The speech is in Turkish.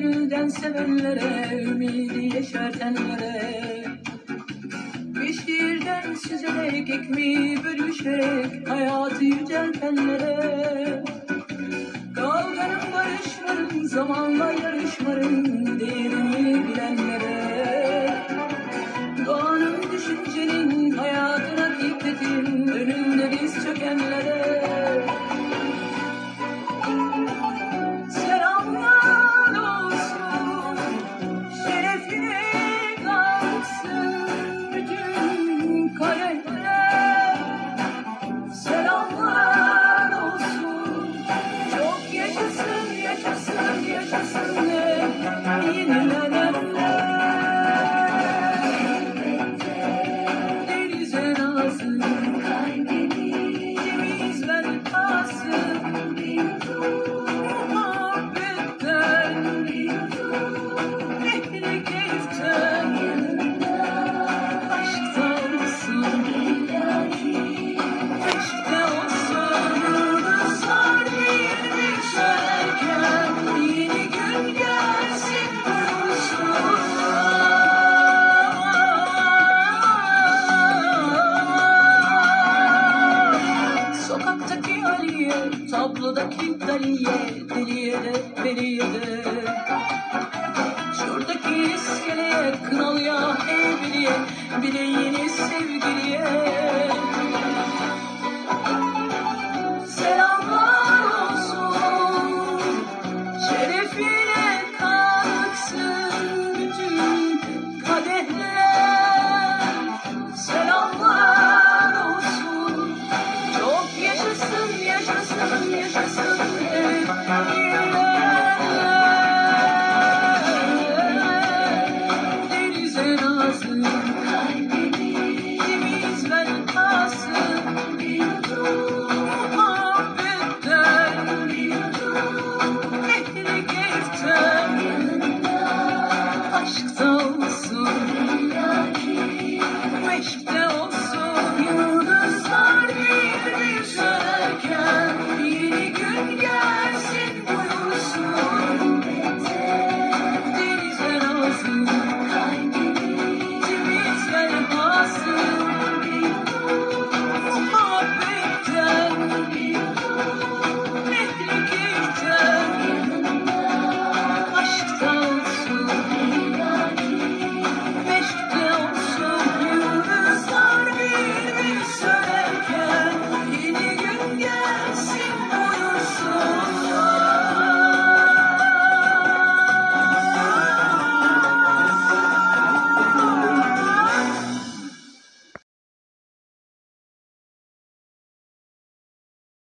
gönülden sevenlere, ümidi yeşertenlere. Bir şiirden süzerek ekmeği bölüşerek hayatı yüceltenlere. Kavganın barışmanın zamanla yarışmanın Aliye, tablodaki Daliye, deliye de, deliye de. Şuradaki iskeleye, kınalıya, evliye, bir de yeni sevgiliye.